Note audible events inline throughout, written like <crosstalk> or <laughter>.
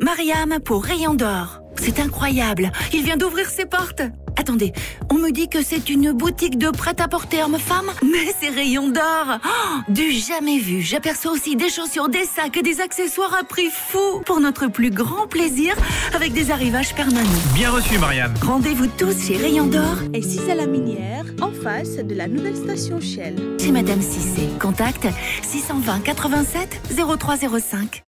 Mariam pour Rayon d'Or. C'est incroyable, il vient d'ouvrir ses portes. Attendez, on me dit que c'est une boutique de prêt-à-porter homme-femme Mais c'est Rayon d'Or oh, Du jamais vu J'aperçois aussi des chaussures, des sacs et des accessoires à prix fou Pour notre plus grand plaisir, avec des arrivages permanents. Bien reçu, Mariam. Rendez-vous tous chez Rayon d'Or. Et si c'est la minière, en face de la nouvelle station Shell. Chez Madame Cissé. Contact 620 87 0305.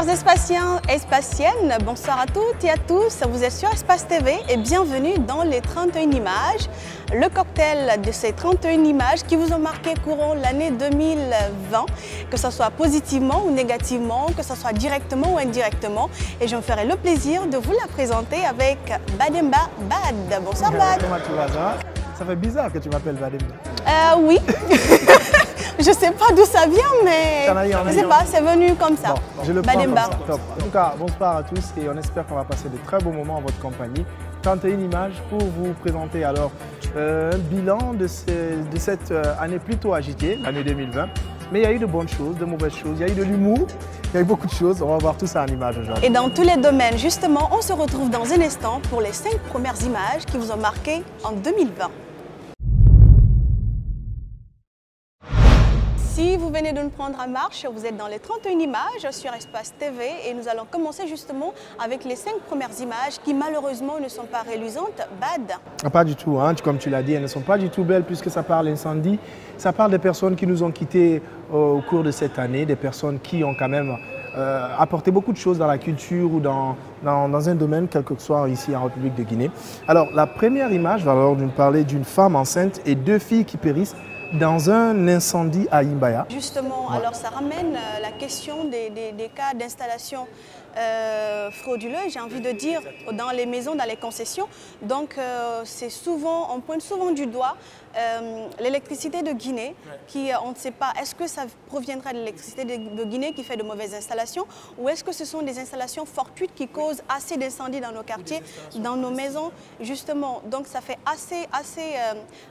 Chers Espaciens et Espaciennes, bonsoir à toutes et à tous. Vous êtes sur Espace TV et bienvenue dans les 31 images, le cocktail de ces 31 images qui vous ont marqué courant l'année 2020, que ce soit positivement ou négativement, que ce soit directement ou indirectement. Et je me ferai le plaisir de vous la présenter avec Bademba Bad. Bonsoir Bad. Comment tu vas, ça Ça fait bizarre que tu m'appelles Bademba. Euh, oui. <laughs> je sais pas d'où ça vient, mais je sais pas, c'est venu comme ça. Bon, je le prends comme ça. Top. En tout cas, bonsoir à tous et on espère qu'on va passer de très beaux moments en votre compagnie. 31 images pour vous présenter alors euh, un bilan de, cette euh, année plutôt agitée, l'année 2020. Mais il y a eu de bonnes choses, de mauvaises choses, il y a eu de l'humour, il y a eu beaucoup de choses. On va voir tout ça en images aujourd'hui. Et dans tous les domaines, justement, on se retrouve dans un instant pour les 5 premières images qui vous ont marqué en 2020. Si vous venez de nous prendre en marche, vous êtes dans les 31 images sur Espace TV et nous allons commencer justement avec les 5 premières images qui malheureusement ne sont pas réluisantes, bad. Ah, pas du tout, hein, comme tu l'as dit, elles ne sont pas du tout belles puisque ça parle d'incendie. Ça parle des personnes qui nous ont quittés euh, au cours de cette année, des personnes qui ont quand même euh, apporté beaucoup de choses dans la culture ou dans, dans, un domaine, quel que soit ici en République de Guinée. Alors la première image va alors nous parler d'une femme enceinte et deux filles qui périssent dans un incendie à Imbaya. Justement, ouais. alors ça ramène euh, la question des, des, des cas d'installation euh, frauduleux, j'ai envie de dire, dans les maisons, dans les concessions. Donc euh, c'est souvent, on pointe souvent du doigt euh, l'électricité de Guinée, qui on ne sait pas, est-ce que ça proviendra de l'électricité de, de, Guinée qui fait de mauvaises installations, ou est-ce que ce sont des installations fortuites qui causent assez d'incendies dans nos quartiers, dans nos maisons, justement. Donc ça fait assez, assez,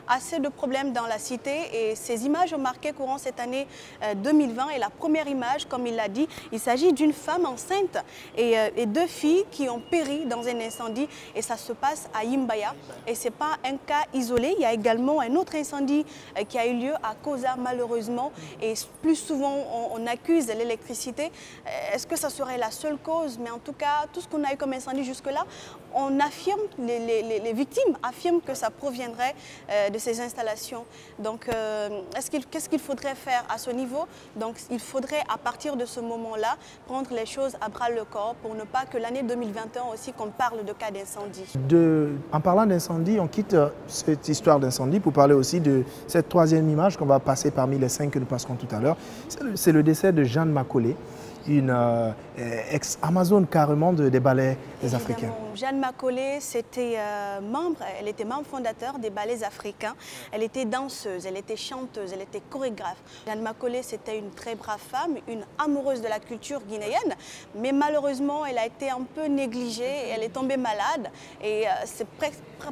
assez de problèmes dans la cité, et ces images ont marqué courant cette année 2020. Et la première image, comme il l'a dit, il s'agit d'une femme enceinte et, euh, et, deux filles qui ont péri dans un incendie et ça se passe à Imbaya et ce n'est pas un cas isolé, il y a également un autre incendie euh, qui a eu lieu à Koza malheureusement et plus souvent on, accuse l'électricité. Est-ce que ça serait la seule cause? Mais en tout cas, tout ce qu'on a eu comme incendie jusque-là, on affirme, les, les, les, victimes affirment que ça proviendrait euh, de ces installations. Donc euh, qu'est-ce qu'il qu faudrait faire à ce niveau? Donc il faudrait à partir de ce moment-là prendre les choses à bras le corps pour ne pas que l'année 2021 aussi qu'on parle de cas d'incendie. En parlant d'incendie, on quitte cette histoire d'incendie pour parler aussi de cette troisième image qu'on va passer parmi les cinq que nous passerons tout à l'heure. C'est le, décès de Jeanne Macaulay, une euh, ex-Amazon carrément de, des ballets des Africains. Jeanne Macaulay, c'était euh, membre, elle était membre fondateur des ballets africains. Elle était danseuse, elle était chanteuse, elle était chorégraphe. Jeanne Macaulay, c'était une très brave femme, une amoureuse de la culture guinéenne, mais malheureusement, elle a été un peu négligée, elle est tombée malade et euh, c'est pr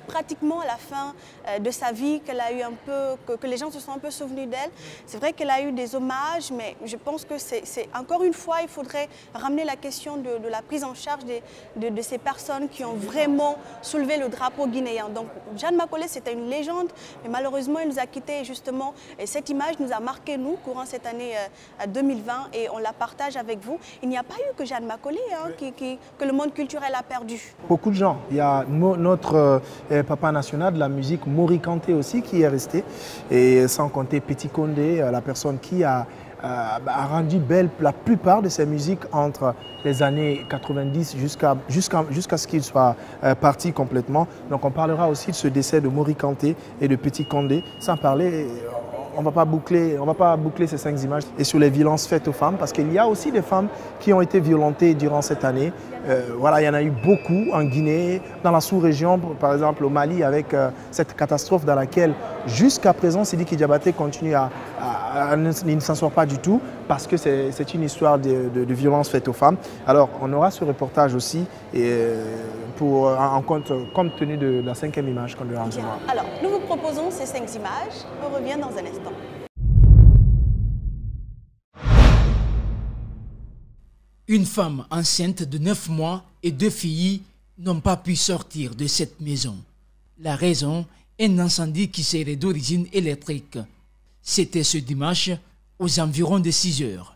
pratiquement à la fin euh, de sa vie qu'elle a eu un peu, que, les gens se sont un peu souvenus d'elle. C'est vrai qu'elle a eu des hommages, mais je pense que c'est encore une fois, il faudrait ramener la question de, la prise en charge de, ces personnes ont vraiment soulevé le drapeau guinéen. Donc Jeanne Macaulay, c'était une légende, mais malheureusement, elle nous a quittés justement. Et cette image nous a marqué, nous, courant cette année euh, 2020, et on la partage avec vous. Il n'y a pas eu que Jeanne Macaulay, hein, qui, qui, que le monde culturel a perdu. Beaucoup de gens. Il y a notre euh, papa national de la musique, Mori Kanté aussi, qui est resté. Et sans compter Petit Condé, la personne qui a euh, a rendu belle la plupart de ses musiques entre les années 90 jusqu'à jusqu'à jusqu'à ce qu'il soit euh, parti complètement. Donc on parlera aussi de ce décès de Mori Kanté et de Petit Condé, sans parler on va va pas boucler ces cinq images et sur les violences faites aux femmes parce qu'il y a aussi des femmes qui ont été violentées durant cette année. Euh, voilà, il y en a eu beaucoup en Guinée, dans la sous-région, par exemple au Mali, avec euh, cette catastrophe dans laquelle jusqu'à présent Sidi Diabaté continue à, ne s'en sort pas du tout parce que c'est une histoire de, de, violence faite aux femmes. Alors on aura ce reportage aussi et euh, pour, en compte, compte tenu de la cinquième image qu'on doit recevoir. Alors nous vous proposons ces cinq images. On revient dans un instant. Une femme enceinte de 9 mois et deux filles n'ont pas pu sortir de cette maison. La raison, un incendie qui serait d'origine électrique. C'était ce dimanche aux environs de 6 heures.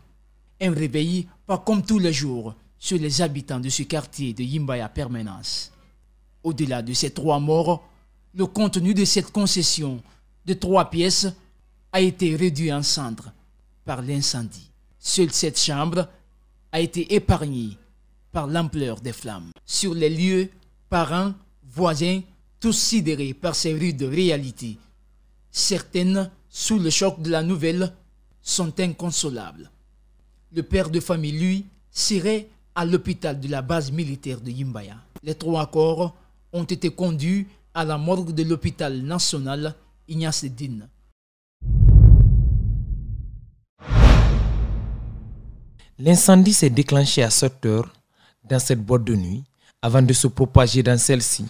Un réveil pas comme tous les jours sur les habitants de ce quartier de Yimbaya Permanence. Au-delà de ces trois morts, le contenu de cette concession de trois pièces a été réduit en cendres par l'incendie. Seule cette chambre a été épargnée par l'ampleur des flammes. Sur les lieux, parents, voisins, tous sidérés par ces rudes réalités. Certaines, sous le choc de la nouvelle, sont inconsolables. Le père de famille, lui, serait à l'hôpital de la base militaire de Yimbaya. Les trois corps ont été conduits à la morgue de l'hôpital national Ignace Dine. L'incendie s'est déclenché à 7 heures dans cette boîte de nuit avant de se propager dans celle-ci.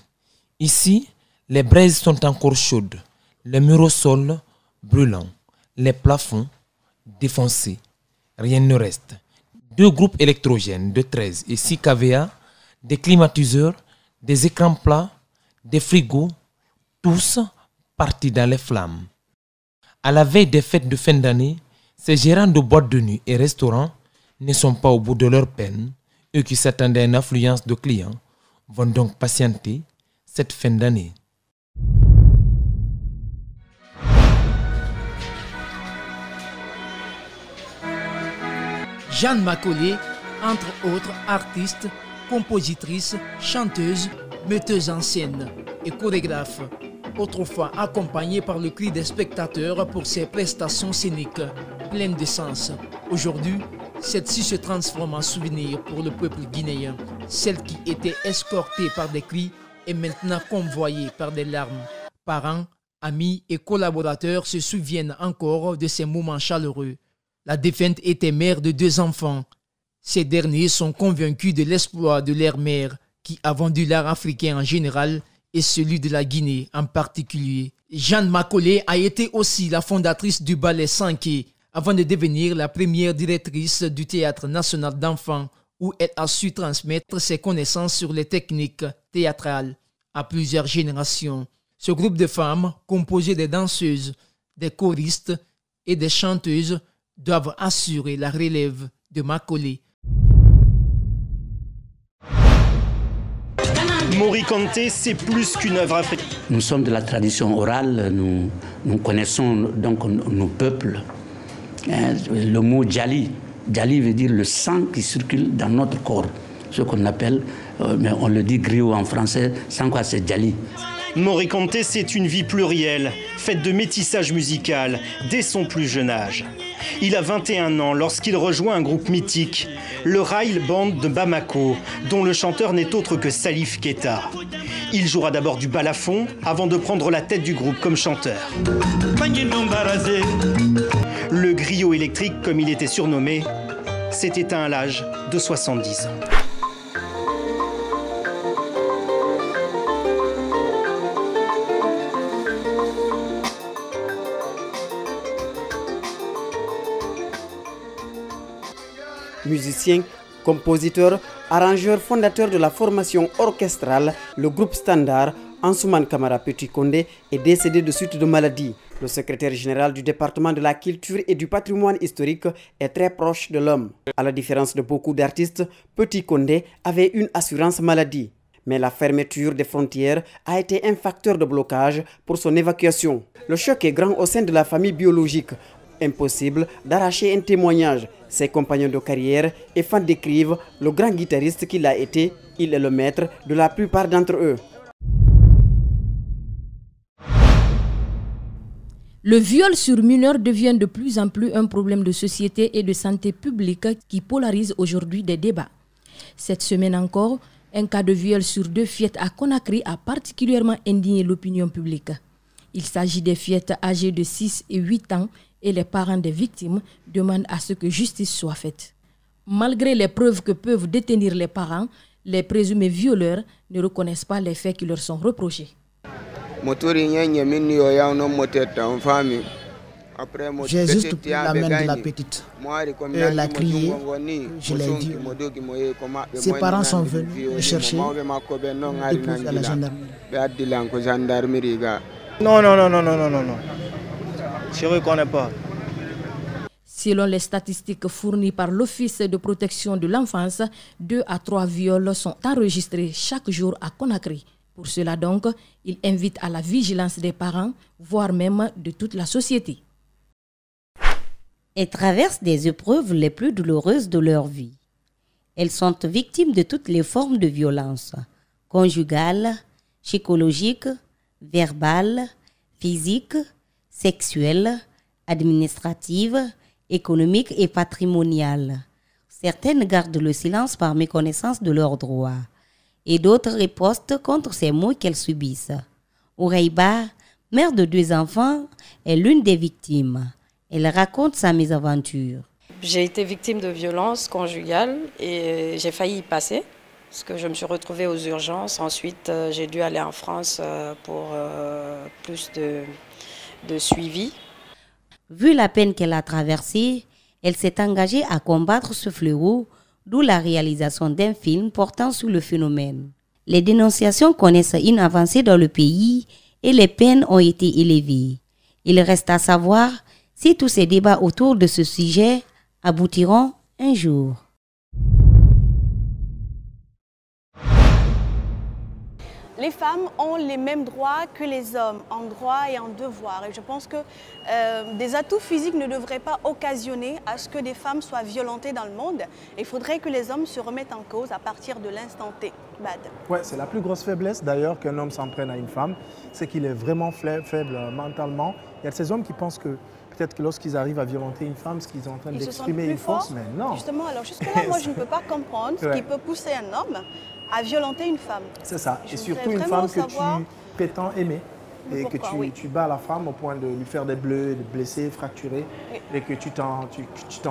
Ici, les braises sont encore chaudes, les murs au sol brûlants, les plafonds défoncés. Rien ne reste. Deux groupes électrogènes de 13 et 6 kVA, des climatiseurs, des écrans plats, des frigos, tous partis dans les flammes. À la veille des fêtes de fin d'année, ces gérants de boîtes de nuit et restaurants ne sont pas au bout de leur peine. Eux qui s'attendaient à une affluence de clients vont donc patienter cette fin d'année. Jeanne Macaulay, entre autres artistes, compositrice, chanteuse, metteuse en scène et chorégraphe, autrefois accompagnée par le cri des spectateurs pour ses prestations scéniques pleines de sens. Aujourd'hui, cette-ci se transforme en souvenir pour le peuple guinéen. Celle qui était escortée par des cris est maintenant convoyée par des larmes. Parents, amis et collaborateurs se souviennent encore de ces moments chaleureux. La défunte était mère de deux enfants. Ces derniers sont convaincus de l'exploit de leur mère qui a vendu l'art africain en général et celui de la Guinée en particulier. Jeanne Macaulay a été aussi la fondatrice du ballet Sanké avant de devenir la première directrice du Théâtre national d'enfants où elle a su transmettre ses connaissances sur les techniques théâtrales à plusieurs générations. Ce groupe de femmes, composé des danseuses, des choristes et des chanteuses, doivent assurer la relève de Macaulay. Moricante, c'est plus qu'une œuvre africaine. Nous sommes de la tradition orale, nous, nous connaissons donc nos peuples. Hein, le mot Djali, Djali veut dire le sang qui circule dans notre corps, ce qu'on appelle, euh, mais on le dit griot en français, sans quoi c'est Djali. Moricante, c'est une vie plurielle, faite de métissage musical dès son plus jeune âge. Il a 21 ans lorsqu'il rejoint un groupe mythique, le Rail Band de Bamako, dont le chanteur n'est autre que Salif Keita. Il jouera d'abord du balafon avant de prendre la tête du groupe comme chanteur. Le griot électrique, comme il était surnommé, s'est éteint à l'âge de 70 ans. Musicien, compositeur, arrangeur fondateur de la formation orchestrale, le groupe Standard, Ansouman Kamara Petit Condé est décédé de suite de maladie. Le secrétaire général du département de la culture et du patrimoine historique est très proche de l'homme. À la différence de beaucoup d'artistes, Petit Condé avait une assurance maladie. Mais la fermeture des frontières a été un facteur de blocage pour son évacuation. Le choc est grand au sein de la famille biologique impossible d'arracher un témoignage. Ses compagnons de carrière et fans décrivent le grand guitariste qu'il a été. Il est le maître de la plupart d'entre eux. Le viol sur mineurs devient de plus en plus un problème de société et de santé publique qui polarise aujourd'hui des débats. Cette semaine encore, un cas de viol sur deux fillettes à Conakry a particulièrement indigné l'opinion publique. Il s'agit des fillettes âgées de 6 et 8 ans et les parents des victimes demandent à ce que justice soit faite. Malgré les preuves que peuvent détenir les parents, les présumés violeurs ne reconnaissent pas les faits qui leur sont reprochés. J'ai juste pris la main de la petite. Et elle a crié. Je l'ai dit. Ses parents sont venus me chercher et à la gendarmerie. Non, non, non, non, non, non, non, non. Je ne reconnais pas. Selon les statistiques fournies par l'Office de protection de l'enfance, deux à trois viols sont enregistrés chaque jour à Conakry. Pour cela donc, il invite à la vigilance des parents, voire même de toute la société. Elles traversent des épreuves les plus douloureuses de leur vie. Elles sont victimes de toutes les formes de violence, conjugales, psychologiques, verbales, physiques, sexuelles, administratives, économiques et patrimoniales. Certaines gardent le silence par méconnaissance de leurs droits et d'autres ripostent contre ces maux qu'elles subissent. Oureiba, mère de deux enfants, est l'une des victimes. Elle raconte sa mésaventure. J'ai été victime de violences conjugales et j'ai failli y passer parce que je me suis retrouvée aux urgences. Ensuite, euh, j'ai dû aller en France euh, pour euh, plus de, de suivi. Vu la peine qu'elle a traversée, elle s'est engagée à combattre ce fléau d'où la réalisation d'un film portant sur le phénomène. Les dénonciations connaissent une avancée dans le pays et les peines ont été élevées. Il reste à savoir si tous ces débats autour de ce sujet aboutiront un jour. Les femmes ont les mêmes droits que les hommes en droit et en devoir. Et je pense que euh, des atouts physiques ne devraient pas occasionner à ce que des femmes soient violentées dans le monde. Il faudrait que les hommes se remettent en cause à partir de l'instant T. Bad. Ouais, c'est la plus grosse faiblesse d'ailleurs qu'un homme s'en prenne à une femme, c'est qu'il est vraiment faible mentalement. Il y a ces hommes qui pensent que peut-être que lorsqu'ils arrivent à violenter une femme, ce qu'ils sont en train d'exprimer une force, mais non. Justement, alors jusque-là, moi je ne peux pas comprendre ce <laughs> qui peut pousser un homme à violenter une femme. C'est ça. et surtout une femme que tu prétends aimer et que tu, tu, bats la femme au point de lui faire des bleus, de blesser, fracturer, et que tu t'en tu,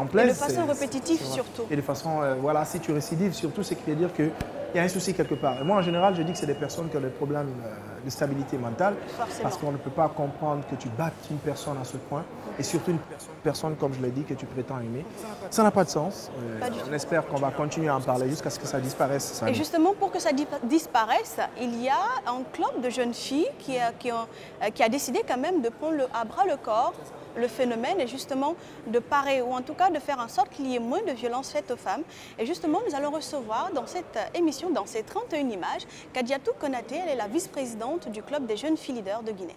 plaises. Et de façon répétitive surtout. Et de façon, euh, voilà, si tu récidives surtout, c'est qu'il veut dire qu'il y a un souci quelque part. Et moi, en général, je dis que c'est des personnes qui ont des problèmes euh, de stabilité mentale, parce qu'on ne peut pas comprendre que tu battes une personne à ce point, et surtout une personne, comme je l'ai dit, que tu prétends aimer. Ça n'a pas de sens. Euh, on espère qu'on va continuer à en parler jusqu'à ce que ça disparaisse. et justement, pour que ça disparaisse, il y a un club de jeunes filles qui a, qui euh, qui a décidé quand même de prendre à bras le corps le phénomène et justement de parer ou en tout cas de faire en sorte qu'il y ait moins de violences faites aux femmes. Et justement, nous allons recevoir dans cette euh, émission, dans ces 31 images, Kadiatou Konaté, elle est la vice-présidente du club des jeunes filles leaders de Guinée.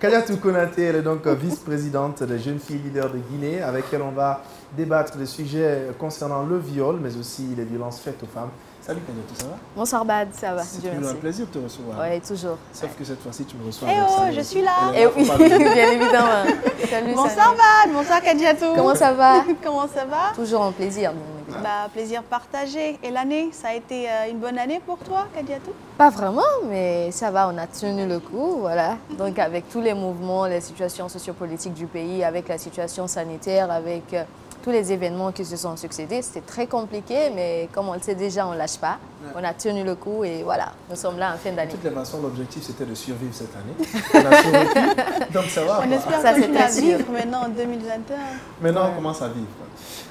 Kadiatou Konaté, elle est donc vice-présidente des jeunes filles leaders de Guinée, avec elle on va débattre des sujets concernant le viol, mais aussi les violences faites aux femmes. Salut Kadiatou, ça va? Bonsoir Bad, ça va? C'est toujours un plaisir de te recevoir. Oui, toujours. Sauf que cette fois-ci, tu me reçois. Eh oh, je suis là. Eh oui, <laughs> bien évidemment. Salut, bonsoir Bad, bonsoir Kadiatou. Comment ça va? <laughs> Comment ça va? Toujours un plaisir. Bah, plaisir partagé. Et l'année, ça a été euh, une bonne année pour toi, Kadiatou Pas vraiment, mais ça va, on a tenu le coup, voilà. Donc avec tous les mouvements, les situations sociopolitiques du pays, avec la situation sanitaire, avec euh, tous les événements qui se sont succédés, c'était très compliqué, mais comme on le sait déjà, on ne lâche pas. On a tenu le coup et voilà, nous sommes là en fin d'année. De toutes les façons, l'objectif c'était de survivre cette année. On a survécu, <laughs> donc ça va. On espère ça, continuer à vivre maintenant en 2021. Maintenant, on commence à vivre.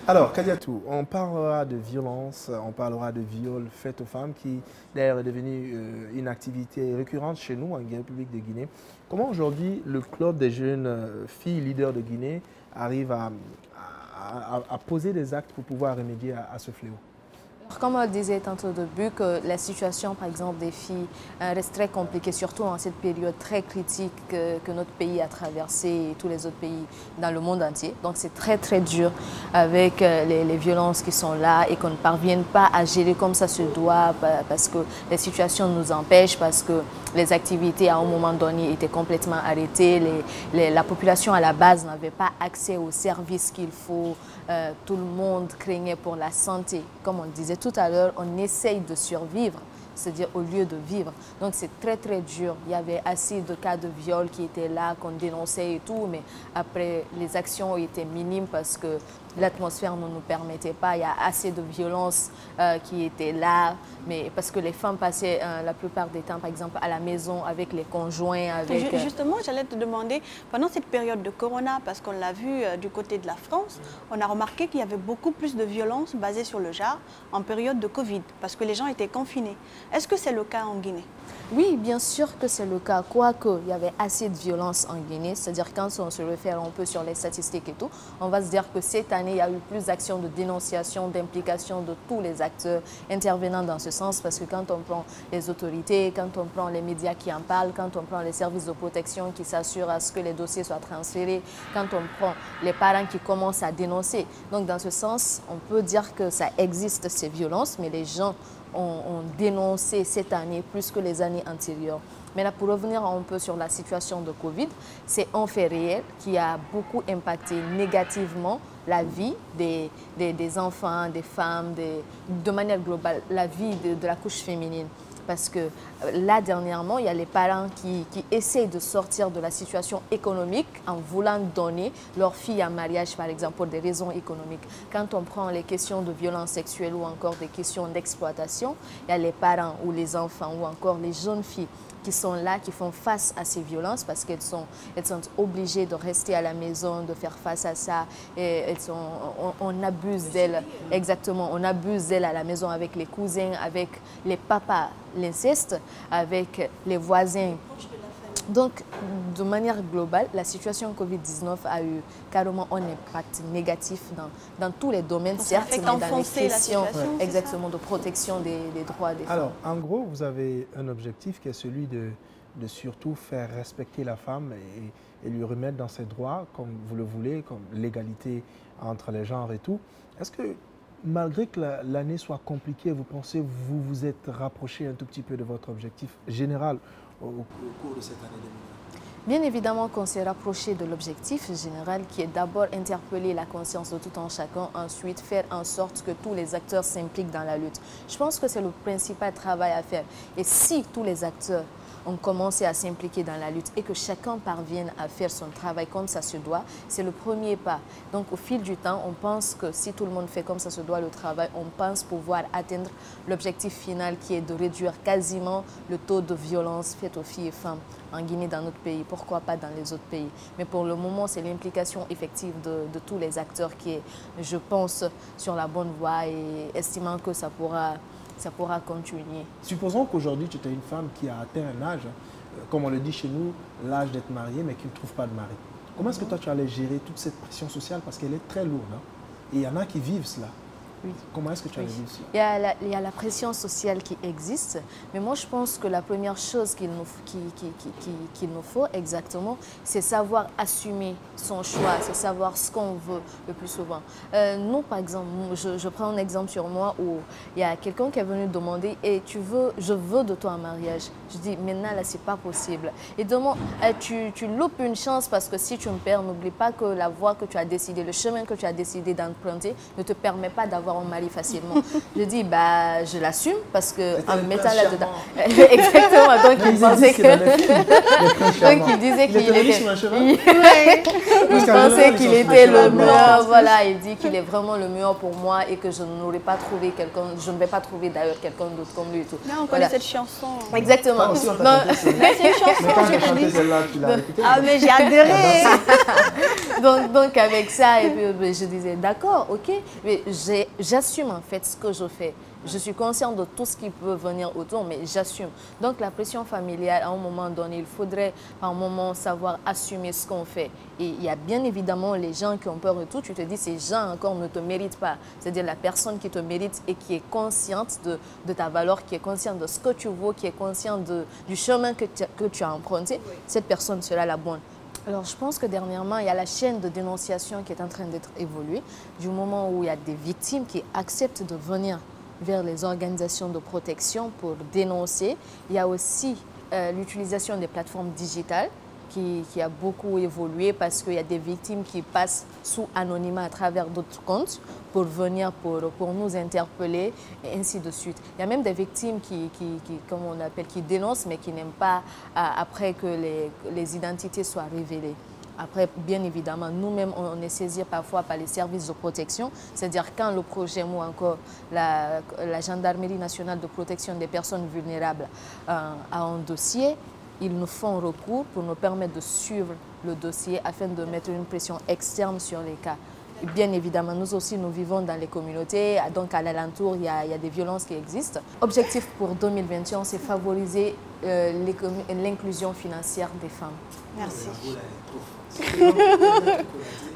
Alors, Kadiatou, on parlera de violence, on parlera de viol fait aux femmes qui, d'ailleurs, est devenue euh, une activité récurrente chez nous en République de Guinée. Comment aujourd'hui le club des jeunes euh, filles leaders de Guinée arrive à, poser des actes pour pouvoir remédier à, ce fléau Comme on le disait tantôt au début, que la situation, par exemple, des filles euh, reste très compliquée, surtout en cette période très critique que, notre pays a traversé et tous les autres pays dans le monde entier. Donc c'est très très dur avec euh, les, violences qui sont là et qu'on ne parvienne pas à gérer comme ça se doit parce que les situations nous empêchent, parce que les activités à un moment donné étaient complètement arrêtées, la population à la base n'avait pas accès aux services qu'il faut. Euh, tout le monde craignait pour la santé. Comme on disait tout à l'heure, on essaye de survivre c'est-à-dire au lieu de vivre. Donc c'est très très dur. Il y avait assez de cas de viol qui étaient là, qu'on dénonçait et tout, mais après les actions étaient minimes parce que l'atmosphère ne nous permettait pas. Il y a assez de violence euh, qui était là, mais parce que les femmes passaient euh, la plupart des temps, par exemple, à la maison avec les conjoints. Avec, euh, Justement, j'allais te demander, pendant cette période de corona, parce qu'on l'a vu du côté de la France, on a remarqué qu'il y avait beaucoup plus de violence basée sur le genre en période de Covid, parce que les gens étaient confinés. Est-ce que c'est le cas en Guinée? Oui, bien sûr que c'est le cas. Quoique, il y avait assez de violence en Guinée. C'est-à-dire, quand on se réfère un peu sur les statistiques et tout, on va se dire que cette année, il y a eu plus d'actions de dénonciation, d'implication de tous les acteurs intervenant dans ce sens. Parce que quand on prend les autorités, quand on prend les médias qui en parlent, quand on prend les services de protection qui s'assurent à ce que les dossiers soient transférés, quand on prend les parents qui commencent à dénoncer. Donc, dans ce sens, on peut dire que ça existe, ces violences, mais les gens ont, dénoncé cette année plus que les années antérieures. Là, pour revenir un peu sur la situation de Covid, c'est un fait réel qui a beaucoup impacté négativement la vie des, des, enfants, des femmes, de manière globale, la vie de la couche féminine parce que là, dernièrement, il y a les parents qui, qui, essayent de sortir de la situation économique en voulant donner leur fille en mariage, par exemple, pour des raisons économiques. Quand on prend les questions de violence sexuelle ou encore des questions d'exploitation, il y a les parents ou les enfants ou encore les jeunes filles qui sont là, qui font face à ces violences parce qu'elles sont, elles sont obligées de rester à la maison, de faire face à ça. Et elles sont, on, abuse d'elles, exactement, on abuse d'elles à la maison avec les cousins, avec les papas, l'inceste, avec les voisins. Donc, de manière globale, la situation Covid-19 a eu carrément un impact négatif dans, dans tous les domaines, certes, mais dans les questions exactement de protection des, droits des femmes. Alors, en gros, vous avez un objectif qui est celui de, de surtout faire respecter la femme et, et, lui remettre dans ses droits, comme vous le voulez, comme l'égalité entre les genres et tout. Est-ce que malgré que l'année soit compliquée, vous pensez vous vous êtes rapproché un tout petit peu de votre objectif général au, cours de cette année 2020 Bien évidemment qu'on s'est rapproché de l'objectif général qui est d'abord interpeller la conscience de tout un chacun, ensuite faire en sorte que tous les acteurs s'impliquent dans la lutte. Je pense que c'est le principal travail à faire. Et si tous les acteurs ont commencé à s'impliquer dans la lutte et que chacun parvienne à faire son travail comme ça se doit, c'est le premier pas. Donc au fil du temps, on pense que si tout le monde fait comme ça se doit le travail, on pense pouvoir atteindre l'objectif final qui est de réduire quasiment le taux de violence faite aux filles et femmes en Guinée, dans notre pays, pourquoi pas dans les autres pays? Mais pour le moment, c'est l'implication effective de, de, tous les acteurs qui est, je pense, sur la bonne voie et estimant que ça pourra ça pourra continuer. Supposons qu'aujourd'hui, tu es une femme qui a atteint un âge, euh, comme on le dit chez nous, l'âge d'être mariée, mais qui ne trouve pas de mari. Comment est-ce que toi, tu allais gérer toute cette pression sociale? Parce qu'elle est très lourde. Hein? Et il y en a qui vivent cela. Comment est-ce que tu as vu ça? Il y, a la, il y, a la, pression sociale qui existe, mais moi je pense que la première chose qu'il nous, qui, nous faut exactement, c'est savoir assumer son choix, c'est savoir ce qu'on veut le plus souvent. Euh, nous, par exemple, je, prends un exemple sur moi où il y a quelqu'un qui est venu demander et tu veux, je veux de toi un mariage. Je dis maintenant là, c'est pas possible. Et demande, euh, tu, tu loupes une chance parce que si tu me perds, n'oublie pas que la voie que tu as décidé, le chemin que tu as décidé d'emprunter ne te permet pas d'avoir un mari facilement. <laughs> je dis, bah, je l'assume parce que en me mettant là-dedans. <laughs> Exactement. Donc, il pensait que. <laughs> donc, il disait qu'il était. il pensait qu'il était le meilleur. Voilà, il dit qu'il est vraiment le meilleur pour moi et que je n'aurais pas trouvé quelqu'un. Je ne vais pas trouver d'ailleurs quelqu'un d'autre comme lui et tout. Là, on connaît cette chanson. Exactement. C'est une chanson. Ah, mais j'ai adoré. <laughs> <laughs> donc, donc, avec ça, et puis, je disais, d'accord, ok, mais j'assume en fait ce que je fais. Je suis consciente de tout ce qui peut venir autour, mais j'assume. Donc la pression familiale, à un moment donné, il faudrait par un moment savoir assumer ce qu'on fait. Et il y a bien évidemment les gens qui ont peur de tout. Tu te dis, ces gens encore ne te méritent pas. C'est-à-dire la personne qui te mérite et qui est consciente de, ta valeur, qui est consciente de ce que tu vaux, qui est consciente du chemin que tu as emprunté, cette personne sera la bonne. Alors, je pense que dernièrement, il y a la chaîne de dénonciation qui est en train d'être évoluée. Du moment où il y a des victimes qui acceptent de venir vers les organisations de protection pour dénoncer. Il y a aussi euh, l'utilisation des plateformes digitales qui, a beaucoup évolué parce qu'il y a des victimes qui passent sous anonymat à travers d'autres comptes pour venir pour, pour nous interpeller et ainsi de suite. Il y a même des victimes qui, qui, qui comme on appelle, qui dénoncent mais qui n'aiment pas euh, après que les, les identités soient révélées. Après, bien évidemment, nous-mêmes, on est saisis parfois par les services de protection, c'est-à-dire quand le projet ou encore la, la, Gendarmerie nationale de protection des personnes vulnérables euh, a un dossier, ils nous font recours pour nous permettre de suivre le dossier afin de mettre une pression externe sur les cas. Bien évidemment, nous aussi, nous vivons dans les communautés, donc à l'alentour, il, il, y a des violences qui existent. Objectif pour 2021, c'est favoriser euh, l'inclusion financière des femmes. Merci.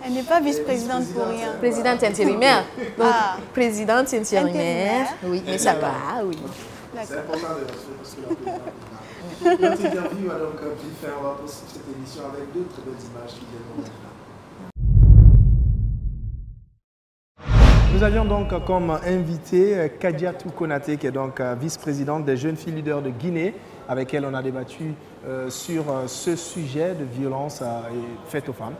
Elle n'est pas vice-présidente pour rien. Présidente intérimaire. Donc, ah. présidente intérimaire. intérimaire. Oui, mais ça va, oui. C'est important de parce que Notre interview a donc pu faire possible cette émission avec d'autres belles images qui viennent Nous avions donc comme invité Kadia Toukonate, qui est donc vice-présidente des jeunes filles leaders de Guinée, avec elle on a débattu euh, sur euh, ce sujet de violence euh, faite aux femmes.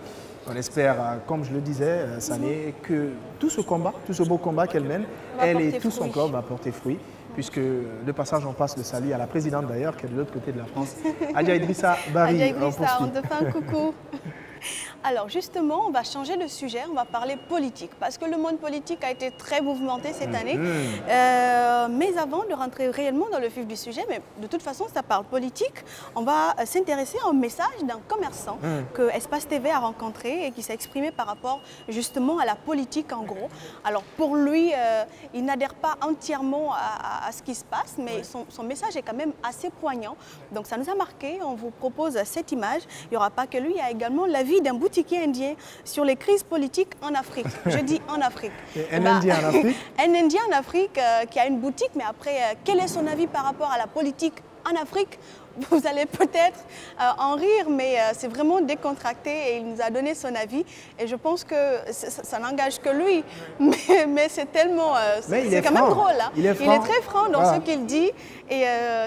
On espère, comme je le disais, n'est que tout ce combat, tout ce beau combat qu'elle mène, elle et tout son corps va porter fruit puisque de passage on passe le salut à la présidente d'ailleurs qui est de l'autre côté de la France, <laughs> Adia Idrissa Barry. Adia Idrissa, on te fait un coucou. <laughs> <laughs> Alors justement, on va changer de sujet, on va parler politique, parce que le monde politique a été très mouvementé cette année. Mmh. Euh, mais avant de rentrer réellement dans le vif du sujet, mais de toute façon, ça parle politique, on va s'intéresser au message d'un commerçant mmh. que Espace TV a rencontré et qui s'est exprimé par rapport justement à la politique en gros. Alors pour lui, euh, il n'adhère pas entièrement à, à, ce qui se passe, mais son, message est quand même assez poignant. Donc ça nous a marqué, on vous propose cette image. Il n'y aura pas que lui, il y a également l'avis d'un boutiquier indien sur les crises politiques en Afrique. Je dis en Afrique. <laughs> Un bah, Indien en Afrique Un Indien en Afrique euh, qui a une boutique, mais après, euh, quel est son avis par rapport à la politique en Afrique vous allez peut-être euh, en rire, mais euh, c'est vraiment décontracté et il nous a donné son avis. Et je pense que ça, ça n'engage que lui, <laughs> mais, mais c'est tellement... Euh, c'est quand franc. même drôle. Hein. Il, est il, est très franc dans voilà. ce qu'il dit et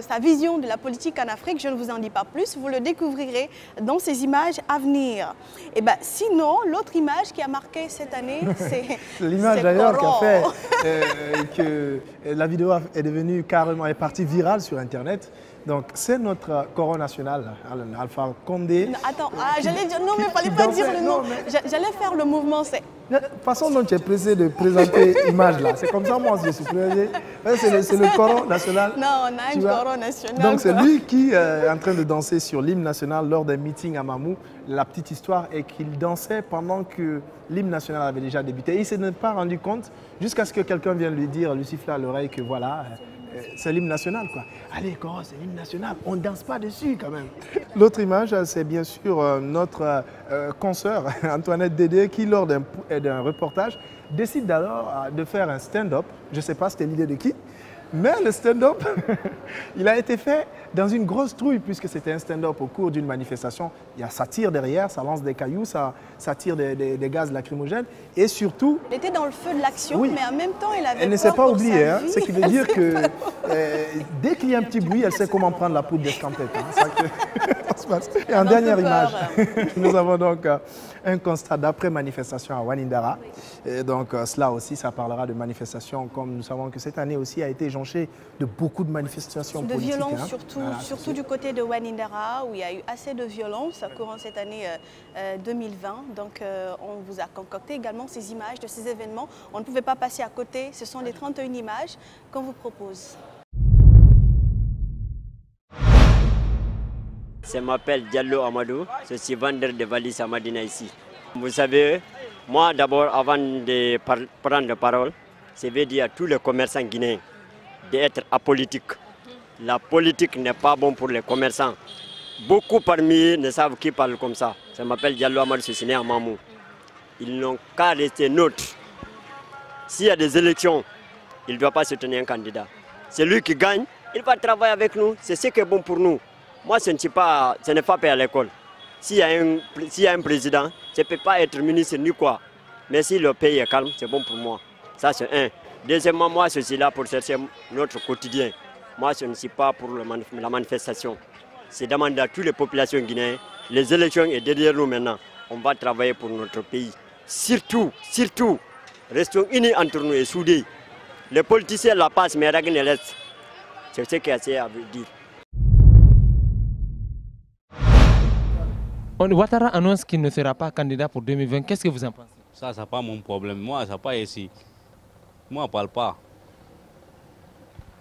sa vision de la politique en Afrique. Je ne vous en dis pas plus, vous le découvrirez dans ces images à venir. Et ben, sinon, l'autre image qui a marqué cette année, <laughs> c'est... L'image d'ailleurs qui a fait <laughs> que la vidéo est devenue carrément, est partie virale sur Internet. Donc, c'est notre coron national, Alpha Condé. Non, attends, ah, j'allais dire, non, mais il ne fallait pas dire le nom. J'allais faire le mouvement, c'est. La façon dont tu es pressé de présenter <laughs> l'image là, c'est comme ça moi je suis pressé. C'est le, le, coron national. Non, on a un coron national. Donc c'est lui qui euh, est en train de danser sur l'hymne national lors d'un meeting à Mamou. La petite histoire est qu'il dansait pendant que l'hymne national avait déjà débuté. il ne s'est pas rendu compte jusqu'à ce que quelqu'un vienne lui dire, lui siffler à l'oreille que voilà, c'est l'hymne national. Quoi. Allez, Coro, c'est l'hymne national. On ne danse pas dessus quand même. <laughs> L'autre image, c'est bien sûr euh, notre euh, consoeur <laughs> Antoinette Dédé qui, lors d'un reportage, décide alors euh, de faire un stand-up. Je ne sais pas c'était l'idée de qui, mais le stand-up, <laughs> il a été fait dans une grosse trouille puisque c'était un stand-up au cours d'une manifestation. Il y a, ça tire derrière, ça lance des cailloux, ça, ça tire des, des, des, gaz lacrymogènes et surtout... Elle était dans le feu de l'action, oui, mais en même temps, elle avait Elle ne s'est pas oubliée, hein, ce qui veut dire que euh, dès qu'il y a un petit bruit, elle sait comment prendre la poudre d'escampette. Hein, que... <laughs> Et en dernière image, <laughs> nous avons donc euh, un constat d'après-manifestation à Wanindara. Et donc euh, cela aussi, ça parlera de manifestations, comme nous savons que cette année aussi a été jonchée de beaucoup de manifestations de politiques. De violence hein. surtout, voilà, surtout du côté de Wanindara, où il y a eu assez de violence courant cette année euh, 2020. Donc euh, on vous a concocté également ces images de ces événements. On ne pouvait pas passer à côté. Ce sont les 31 images qu'on vous propose. Je m'appelle Diallo Amadou, je suis vendeur de valises à Madina ici. Vous savez, moi d'abord, avant de par prendre la parole, je vais dire à tous les commerçants guinéens d'être apolitique. La politique n'est pas bon pour les commerçants. Beaucoup parmi eux ne savent qui parle comme ça. Ça m'appelle Diallo Amar à Mamou. Ils n'ont qu'à rester neutres. S'il y a des élections, il ne doit pas soutenir un candidat. C'est lui qui gagne, il va travailler avec nous. C'est ce qui est bon pour nous. Moi, ce n'est pas, ce pas à l'école. S'il y, y a un président, je ne peux pas être ministre ni quoi. Mais si le pays est calme, c'est bon pour moi. Ça, c'est un. Deuxièmement, moi, je suis là pour chercher notre quotidien. Moi, je ne suis pas pour la manifestation. C'est demander à toutes les populations guinéennes. Les élections sont derrière nous maintenant. On va travailler pour notre pays. Surtout, surtout, restons unis entre nous et soudés. Les politiciens la passent, mais rien ne laisse. C'est ce qu'il y a à dire. Ouattara annonce qu'il ne sera pas candidat pour 2020. Qu'est-ce que vous en pensez? Ça, ce n'est pas mon problème. Moi, ça n'est pas ici. Moi, je ne parle pas.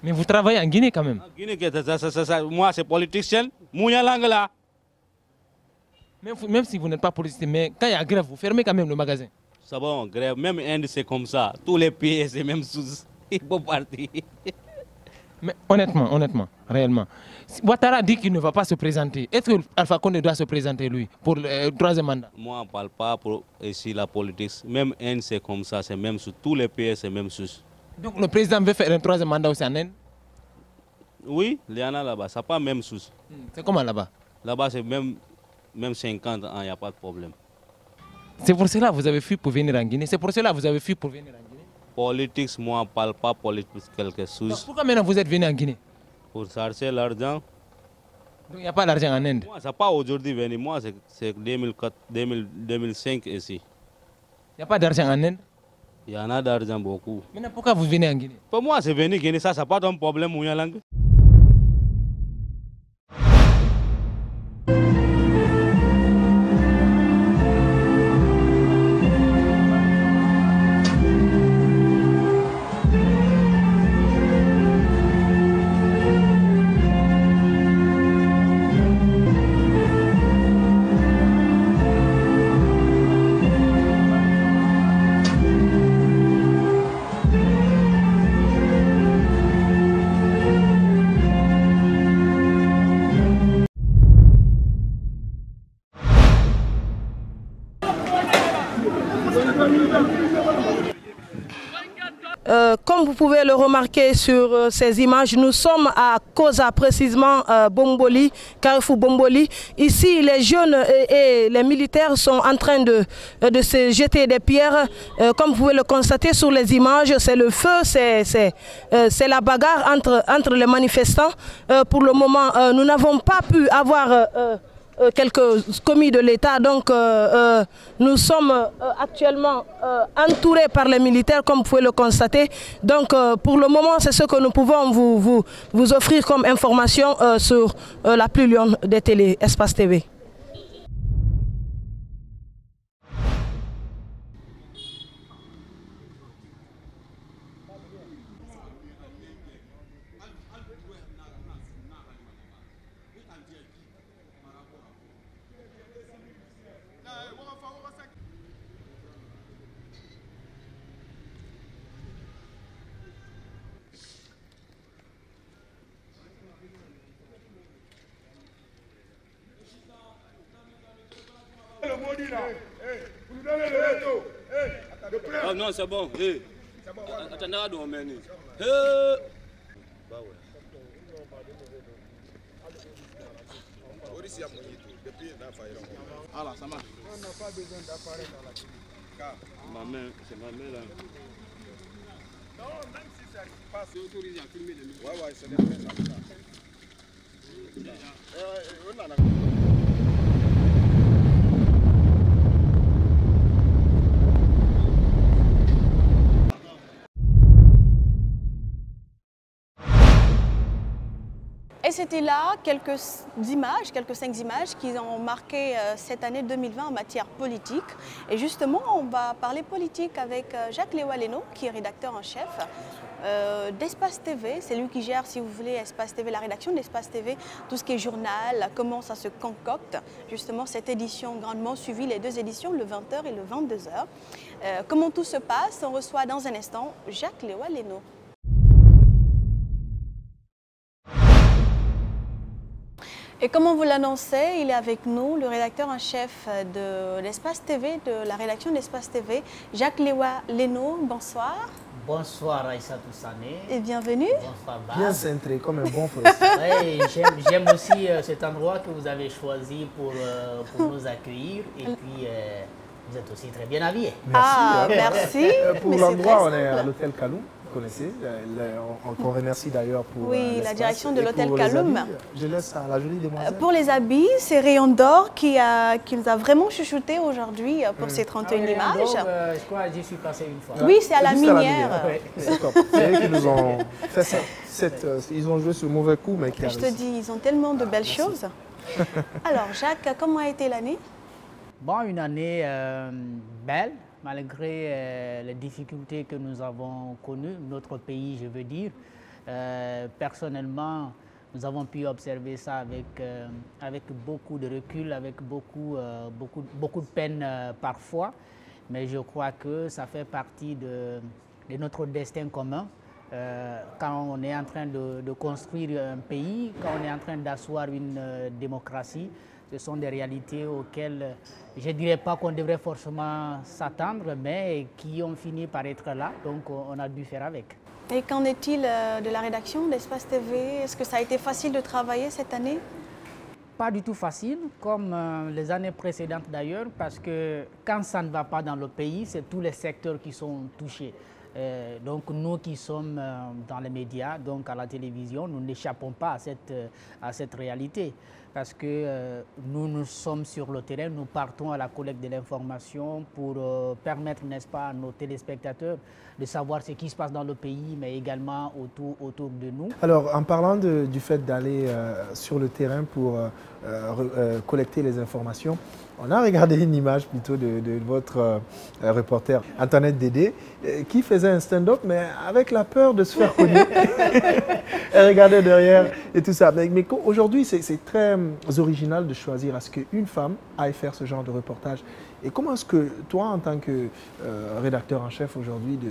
Mais vous travaillez en Guinée quand même En Guinée, ça, ça, ça, moi, c'est politicien. Mouya Langla. Même, même si vous n'êtes pas politicien, mais quand il y a grève, vous fermez quand même le magasin. Ça va, grève. Même Inde, c'est comme ça. Tous les pays, c'est même sous. <laughs> Il faut partir. Mais honnêtement, honnêtement, réellement, Ouattara dit qu'il ne va pas se présenter. Est-ce que Alpha Condé doit se présenter, lui, pour le euh, troisième mandat? Moi, on ne parle pas pour ici la politique. Même Inde, c'est comme ça, c'est même sous. Tous les pays, c'est même sous. Donc le président veut faire un troisième mandat aussi en Inde Oui, il y en a là-bas. Ça pas même sous. Hmm, c'est comment là-bas? Là-bas, c'est même, même 50 ans, il n'y a pas de problème. C'est pour cela que vous avez fui pour venir en Guinée C'est pour cela que vous avez fui pour venir en Guinée Politique, moi, je ne parle pas politique quelque chose. pourquoi maintenant vous êtes venu en Guinée? Pour chercher l'argent. Donc il n'y a pas d'argent en Inde Moi, ce n'est pas aujourd'hui venu. Moi, c'est 2005 ici. Il n'y a pas d'argent en Inde? Il y en a d'argent beaucoup. Maintenant, pourquoi vous venez en Guinée? Pour moi, c'est venu en Guinée. Ça, ça pas un problème. langue. Le remarquer sur euh, ces images, nous sommes à Koza, précisément euh, Bomboli, Carrefour Bomboli. Ici, les jeunes et, les militaires sont en train de, euh, de se jeter des pierres. comme vous pouvez le constater sur les images, c'est le feu, c'est la bagarre entre, entre les manifestants. pour le moment, nous n'avons pas pu avoir euh, quelques commis de l'État. Donc euh, euh, nous sommes actuellement entourés par les militaires, comme vous pouvez le constater. Donc pour le moment, c'est ce que nous pouvons vous, vous, vous offrir comme information sur la plus lyon des télé Espace TV. Ah non, c'est bon. Hey. Attendez à dormir. Hey. Bah ouais. Ah là, ça marche. On n'a pas besoin d'appareil dans la clinique. Ma main, c'est ma main là. Non, même si ça passe, c'est autorisé à filmer les Ouais, ouais, c'est bien. Ça. Et c'était là quelques images, quelques cinq images qui ont marqué euh, cette année 2020 en matière politique. Et justement, on va parler politique avec euh, Jacques Lewaleno, qui est rédacteur en chef euh, d'Espace TV. C'est lui qui gère, si vous voulez, Espace TV, la rédaction d'Espace TV, tout ce qui est journal, comment ça se concocte. Justement, cette édition grandement suivie, les deux éditions, le 20h et le 22h. comment tout se passe? On reçoit dans un instant Jacques Lewaleno. Et comme on vous l'annonçait, il est avec nous, le rédacteur en chef de l'Espace TV, de la rédaction d'Espace TV, Jacques Lewa Leno. Bonsoir. Bonsoir Aïssa Toussané. Et bienvenue. Bonsoir Bas. Bien centré, comme un bon <laughs> français. oui, J'aime aussi euh, cet endroit que vous avez choisi pour, euh, pour nous accueillir. Et puis, euh, vous êtes aussi très bien habillé. Merci. Ah, merci. pour l'endroit, on est à l'hôtel Kaloum connaissez. On, remercie d'ailleurs pour. Oui, la direction de l'hôtel Kaloum. Je laisse à la jolie demoiselle. Pour les habits, c'est Rayon d'Or qui, a, qui nous a vraiment chuchoté aujourd'hui pour ces 31 ah, images. je crois que j'y suis passé une fois. Oui, c'est à la minière. <laughs> C'est eux qui nous ont fait ça. Cette, ils ont joué ce mauvais coup, mais Je te dis, ils ont tellement de belles choses. Alors, Jacques, comment a été l'année? Bon, une année euh, belle, malgré euh, les difficultés que nous avons connues, notre pays, je veux dire. Euh, personnellement, nous avons pu observer ça avec, euh, avec beaucoup de recul, avec beaucoup, beaucoup, beaucoup de peine parfois. Mais je crois que ça fait partie de, de notre destin commun. quand on est en train de, de, construire un pays, quand on est en train d'asseoir une démocratie, ce sont des réalités auxquelles je ne dirais pas qu'on devrait forcément s'attendre, mais qui ont fini par être là, donc on a dû faire avec. Et qu'en est-il euh, de la rédaction d'Espace TV Est-ce que ça a été facile de travailler cette année? Pas du tout facile, comme euh, les années précédentes d'ailleurs, parce que quand ça ne va pas dans le pays, c'est tous les secteurs qui sont touchés. Euh, donc nous qui sommes dans les médias, donc à la télévision, nous n'échappons pas à cette, à cette réalité parce que euh, nous, nous sommes sur le terrain, nous partons à la collecte de l'information pour euh, permettre, n'est-ce pas, à nos téléspectateurs de savoir ce qui se passe dans le pays, mais également autour, de nous. Alors, en parlant du fait d'aller euh, sur le terrain pour collecter les informations, on a regardé une image plutôt de, votre euh, reporter Internet Dédé euh, qui faisait un stand-up mais avec la peur de se faire connaître. <laughs> Elle regardait derrière et tout ça. Mais, mais aujourd'hui, c'est très euh, original de choisir à ce qu'une femme aille faire ce genre de reportage. Et comment est-ce que toi, en tant que rédacteur en chef aujourd'hui de,